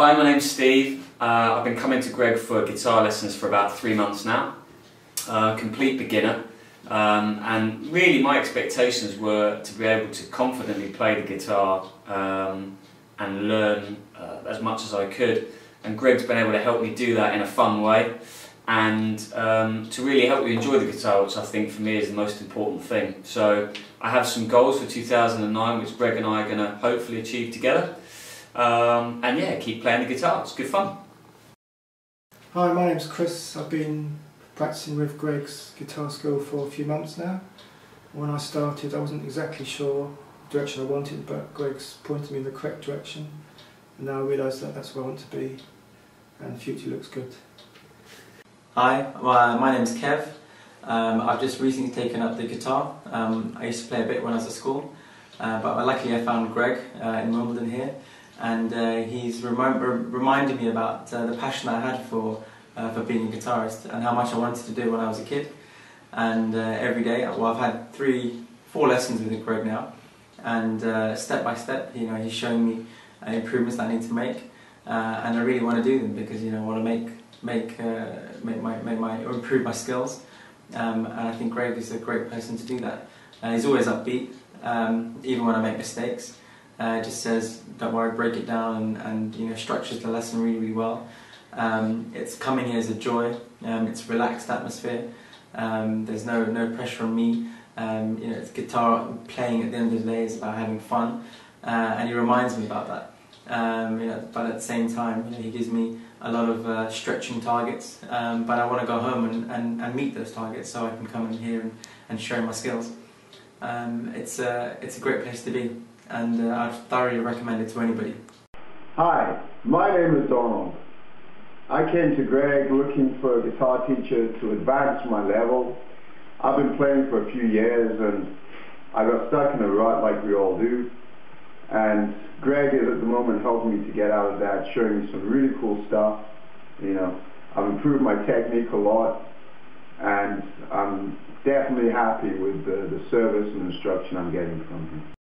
Hi, my name's Steve. Uh, I've been coming to Greg for guitar lessons for about three months now. Uh, complete beginner. Um, and really my expectations were to be able to confidently play the guitar um, and learn uh, as much as I could. And Greg's been able to help me do that in a fun way and um, to really help you enjoy the guitar, which I think for me is the most important thing. So I have some goals for 2009, which Greg and I are going to hopefully achieve together. Um, and yeah, keep playing the guitar. It's good fun. Hi, my name's Chris. I've been practicing with Greg's guitar school for a few months now. When I started, I wasn't exactly sure the direction I wanted, but Greg's pointed me in the correct direction. And now I realise that that's where I want to be, and the future looks good. Hi, my name is Kev. Um, I've just recently taken up the guitar. Um, I used to play a bit when I was at school, uh, but luckily I found Greg uh, in Wimbledon here and uh, he's remi reminded me about uh, the passion I had for uh, for being a guitarist and how much I wanted to do when I was a kid. And uh, every day, well, I've had three, four lessons with Greg now, and uh, step by step, you know, he's showing me uh, improvements that I need to make, and I really want to do them because you know I want to make make make my make my improve my skills. Um, and I think Greg is a great person to do that. he's always upbeat, um, even when I make mistakes. Uh, just says, don't worry, break it down and, and you know structures the lesson really, really well. Um, it's coming here as a joy. Um, it's a relaxed atmosphere. Um, there's no no pressure on me. Um, you know, it's guitar playing at the end of the day is about having fun, uh, and he reminds me about that. Um, you know, but at the same time, you know, he gives me a lot of uh, stretching targets. Um, but I want to go home and, and, and meet those targets so I can come in here and, and show my skills. it's a it's a great place to be and uh, I'd thoroughly recommend it to anybody. Hi, my name is Donald. I came to Greg looking for a guitar teacher to advance my level. I've been playing for a few years and I got stuck in a rut like we all do. And Greg is at the moment helping me to get out of that, showing me some really cool stuff. You know, I've improved my technique a lot and I'm definitely happy with the, the service and instruction I'm getting from him.